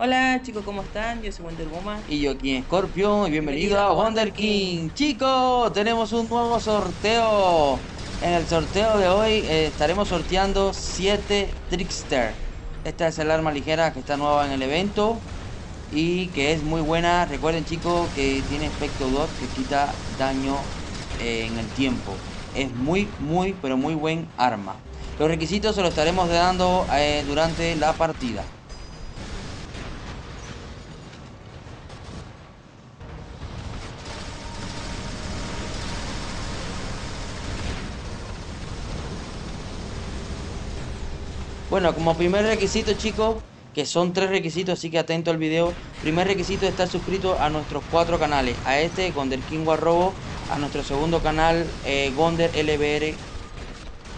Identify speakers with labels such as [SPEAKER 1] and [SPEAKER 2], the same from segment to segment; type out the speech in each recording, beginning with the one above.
[SPEAKER 1] Hola chicos, ¿cómo están? Yo soy Wonder Woman.
[SPEAKER 2] Y yo aquí Scorpio y bienvenido a Wonder King. Chicos, tenemos un nuevo sorteo. En el sorteo de hoy eh, estaremos sorteando 7 Trickster. Esta es el arma ligera que está nueva en el evento y que es muy buena. Recuerden chicos que tiene efecto dot que quita daño eh, en el tiempo. Es muy, muy, pero muy buen arma. Los requisitos se los estaremos dando eh, durante la partida. Bueno, como primer requisito, chicos, que son tres requisitos, así que atento al video. Primer requisito es estar suscrito a nuestros cuatro canales. A este, Gonder King Robo, a nuestro segundo canal, eh, Gonder LBR.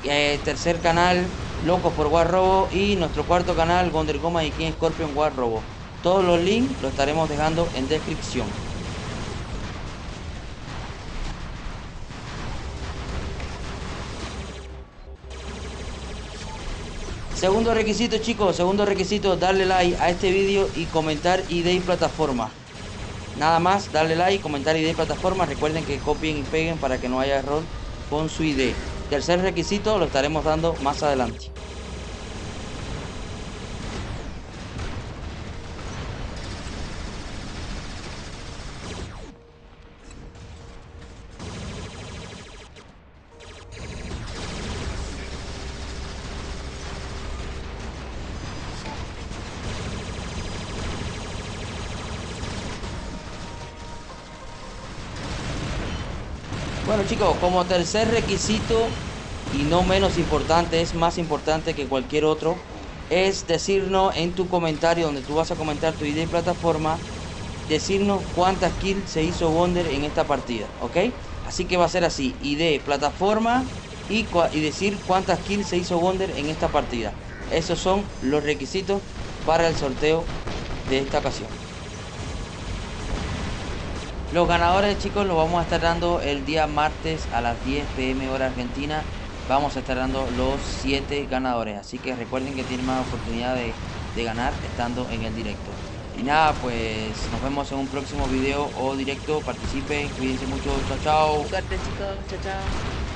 [SPEAKER 2] Eh, tercer canal, Locos por War Robo. Y nuestro cuarto canal, Gonder Goma y King Scorpion War Robo. Todos los links los estaremos dejando en descripción. Segundo requisito chicos, segundo requisito, darle like a este vídeo y comentar ID y plataforma. Nada más, darle like, comentar ID y plataforma. Recuerden que copien y peguen para que no haya error con su ID. Tercer requisito lo estaremos dando más adelante. Bueno chicos, como tercer requisito y no menos importante, es más importante que cualquier otro, es decirnos en tu comentario donde tú vas a comentar tu idea y plataforma, decirnos cuántas kills se hizo Wonder en esta partida, ¿ok? Así que va a ser así, ID, plataforma y, y decir cuántas kills se hizo Wonder en esta partida. Esos son los requisitos para el sorteo de esta ocasión. Los ganadores, chicos, los vamos a estar dando el día martes a las 10 pm hora argentina. Vamos a estar dando los 7 ganadores. Así que recuerden que tienen más oportunidad de, ganar estando en el directo. Y nada, pues nos vemos en un próximo video o directo. Participen, cuídense mucho. Chao, chao.
[SPEAKER 1] Suerte, chicos. Chao, chao.